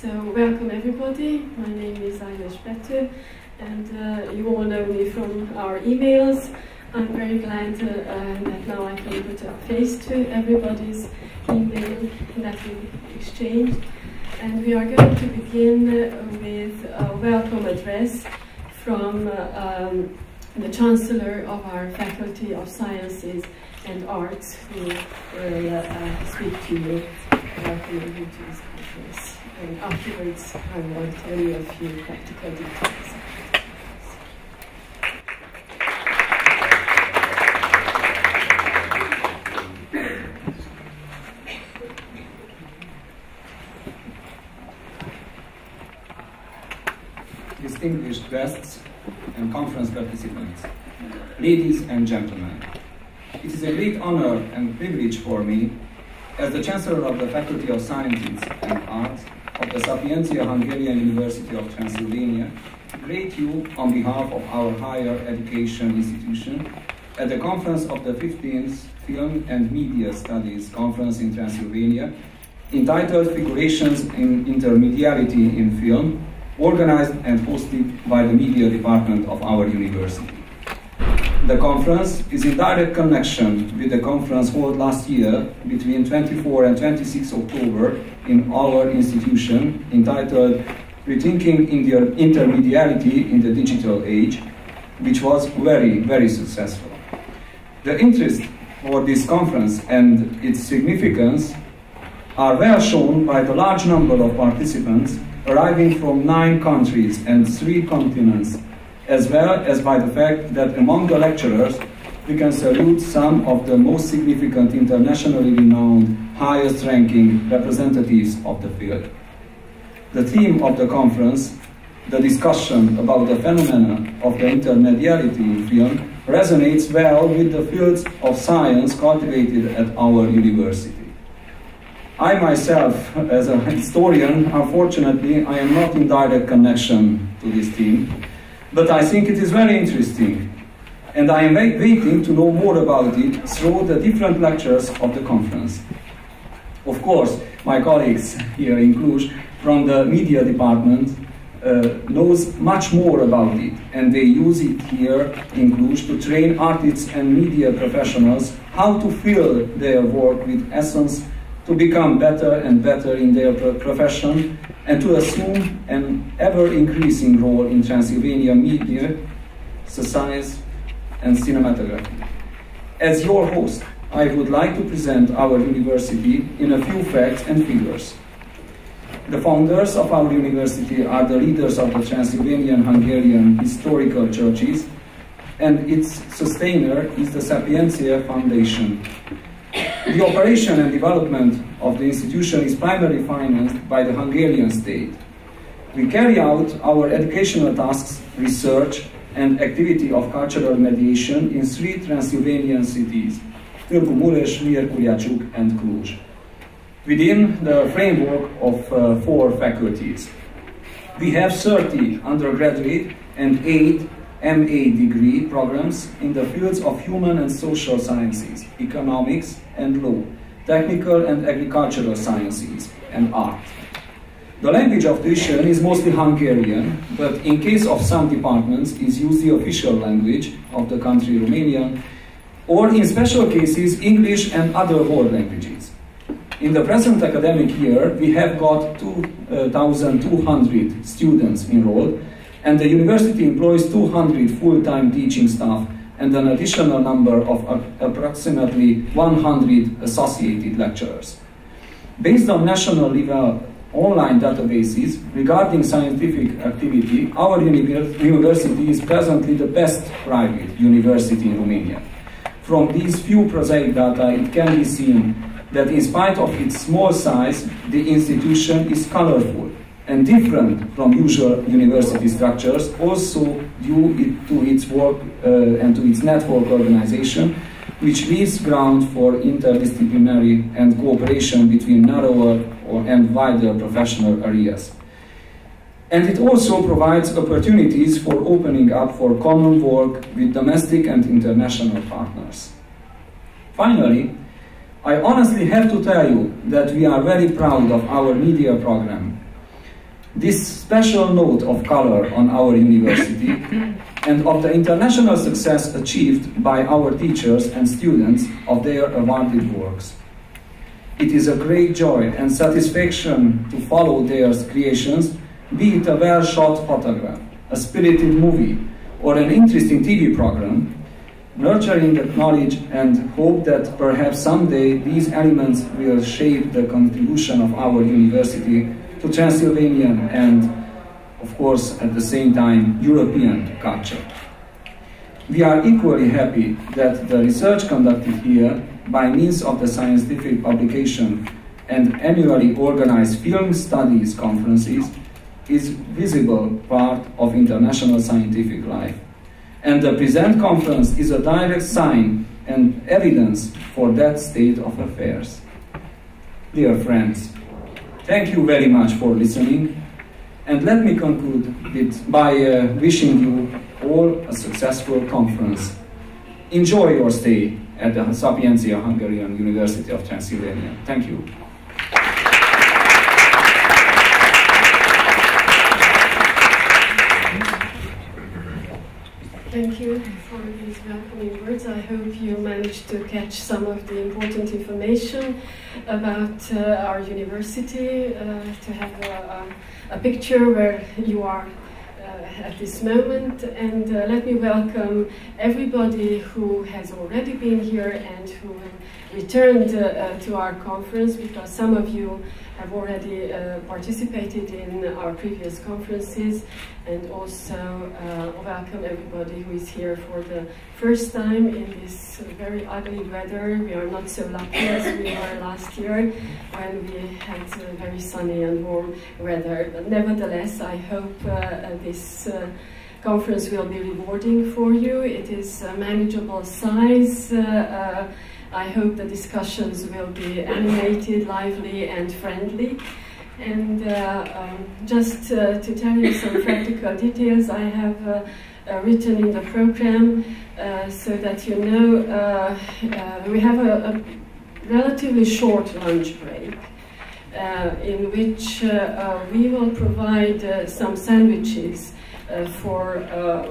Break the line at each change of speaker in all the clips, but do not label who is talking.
So welcome everybody. My name is Ágnes Pethő and uh, you all know me from our emails. I'm very glad uh, uh, that now I can put a face to everybody's email that we exchanged. And we are going to begin with a welcome address from um, the Chancellor of our Faculty of Sciences and Arts who will uh, speak to you welcoming you to conference and afterwards I will tell you a few practical details.
Distinguished guests and conference participants, ladies and gentlemen, it is a great honor and privilege for me as the Chancellor of the Faculty of Sciences and Arts of the Sapientia Hungarian University of Transylvania, greet you on behalf of our higher education institution at the conference of the 15th Film and Media Studies Conference in Transylvania, entitled Figurations in Intermediality in Film, organized and hosted by the media department of our university. The conference is in direct connection with the conference held last year between 24 and 26 October in our institution entitled Rethinking Intermediality in the Digital Age, which was very, very successful. The interest for this conference and its significance are well shown by the large number of participants arriving from nine countries and three continents as well as by the fact that among the lecturers, we can salute some of the most significant internationally renowned, highest ranking representatives of the field. The theme of the conference, the discussion about the phenomena of the intermediality in film, resonates well with the fields of science cultivated at our university. I myself, as a historian, unfortunately, I am not in direct connection to this theme, but I think it is very interesting. And I am waiting to know more about it through the different lectures of the conference. Of course, my colleagues here in Cluj from the media department uh, knows much more about it and they use it here in Cluj to train artists and media professionals how to fill their work with essence to become better and better in their profession and to assume an ever-increasing role in Transylvania media, society, and cinematography. As your host, I would like to present our university in a few facts and figures. The founders of our university are the leaders of the Transylvanian Hungarian historical churches, and its sustainer is the Sapientia Foundation, the operation and development of the institution is primarily financed by the Hungarian state. We carry out our educational tasks, research, and activity of cultural mediation in three Transylvanian cities, Târgu Mureș, Miercurea and Cluj, within the framework of uh, four faculties. We have 30 undergraduate and 8 MA degree programs in the fields of human and social sciences, economics and law, technical and agricultural sciences, and art. The language of tuition is mostly Hungarian, but in case of some departments is used the official language of the country Romanian, or in special cases English and other world languages. In the present academic year, we have got 2,200 uh, students enrolled, and the university employs 200 full-time teaching staff and an additional number of approximately 100 associated lecturers. Based on national level online databases regarding scientific activity, our university is presently the best private university in Romania. From these few prosaic data, it can be seen that in spite of its small size, the institution is colorful and different from usual university structures, also due it to its work uh, and to its network organization, which leaves ground for interdisciplinary and cooperation between narrower or, and wider professional areas. And it also provides opportunities for opening up for common work with domestic and international partners. Finally, I honestly have to tell you that we are very proud of our media program This special note of color on our university and of the international success achieved by our teachers and students of their awarded works. It is a great joy and satisfaction to follow their creations, be it a well shot photograph, a spirited movie, or an interesting TV program, nurturing the knowledge and hope that perhaps someday these elements will shape the contribution of our university to Transylvanian and, of course, at the same time, European culture. We are equally happy that the research conducted here by means of the scientific publication and annually organized film studies conferences is visible part of international scientific life. And the present conference is a direct sign and evidence for that state of affairs. Dear friends, thank you very much for listening. And let me conclude with, by uh, wishing you all a successful conference. Enjoy your stay at the Sapientia Hungarian University of Transylvania. Thank you.
Thank you for these welcoming words. I hope you managed to catch some of the important information about uh, our university, uh, to have a, a, a, picture where you are uh, at this moment. And uh, let me welcome everybody who has already been here and who returned uh, to our conference because some of you have already uh, participated in our previous conferences and also uh, welcome everybody who is here for the first time in this very ugly weather. We are not so lucky as we were last year when we had uh, very sunny and warm weather. But nevertheless, I hope uh, this uh, conference will be rewarding for you. It is a manageable size. Uh, I hope the discussions will be animated, lively, and friendly. And uh, um, just uh, to tell you some practical details, I have uh, uh written in the program uh, so that you know uh, we have a, a, relatively short lunch break. in which we will provide some sandwiches for a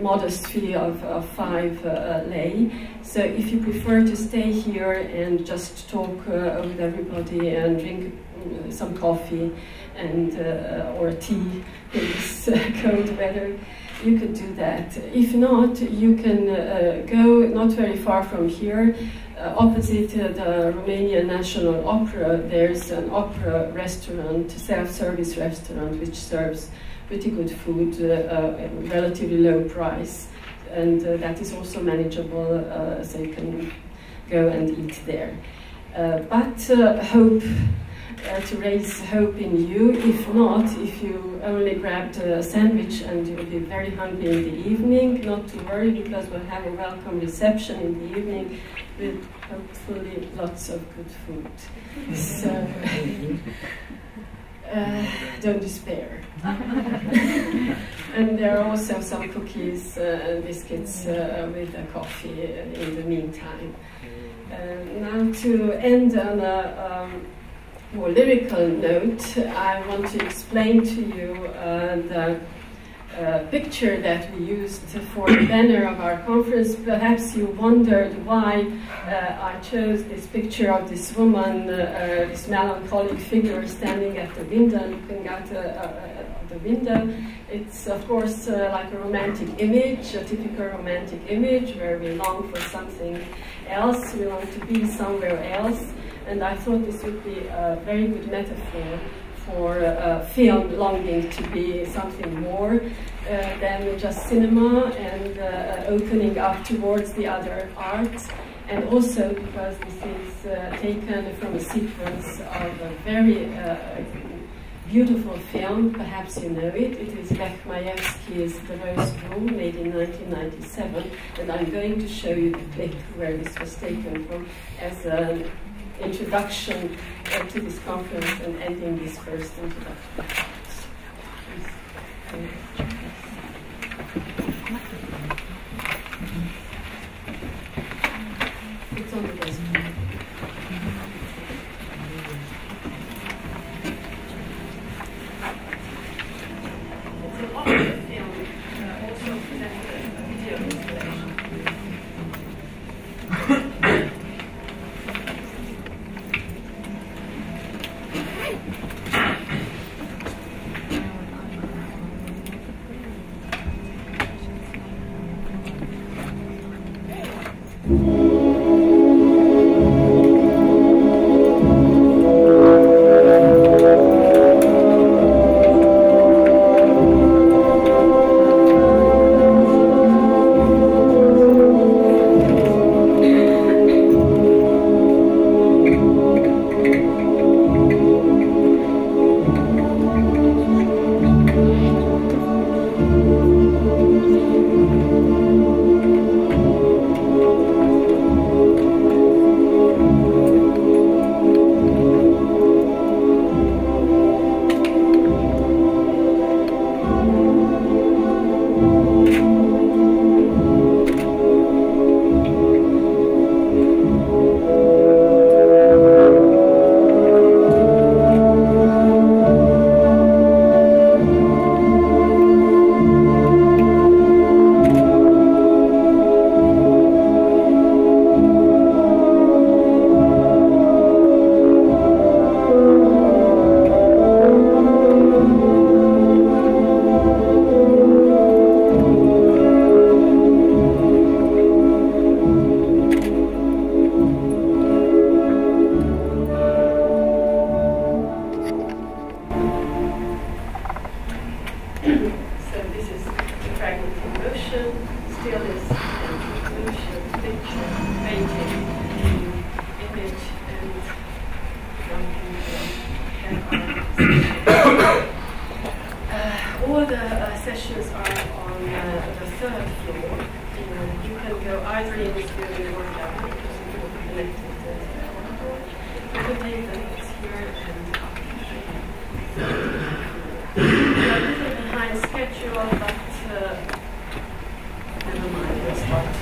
modest fee of, of five uh, lei. So if you prefer to stay here and just talk uh, with everybody and drink mm, some coffee and or tea in this cold weather, you could do that. If not, you can uh, go not very far from here, uh, opposite uh, the Romanian National Opera. There's an opera restaurant, self-service restaurant, which serves pretty good food, uh, uh, relatively low price, and uh, that is also manageable, so you can go and eat there. but hope uh, to raise hope in you. If not, if you only grabbed a sandwich and you'll be very hungry in the evening, not to worry because we'll have a welcome reception in the evening with hopefully lots of good food. So uh, don't despair. and there are also some cookies uh, and biscuits uh, with a coffee in the meantime. Uh, now to end on a um, more lyrical note, I want to explain to you uh, the uh, picture that we used for the banner of our conference. Perhaps you wondered why uh, I chose this picture of this woman, this melancholic figure standing at the window, looking out uh, the window. It's, of course, like a romantic image, a typical romantic image where we long for something else, we long to be somewhere else. And I thought this would be a very good metaphor for uh, film longing to be something more uh, than just cinema and uh, opening up towards the other arts. And also because this is uh, taken from a sequence of a very uh, beautiful film, perhaps you know it. It is Lech Majewski's The Roe's Room, made in 1997, and I'm going to show you the clip where this was taken from as an introduction uh, to this conference and ending this first introduction. You you can go either in or down. You can take the here and up. a little behind schedule, but uh, never mind,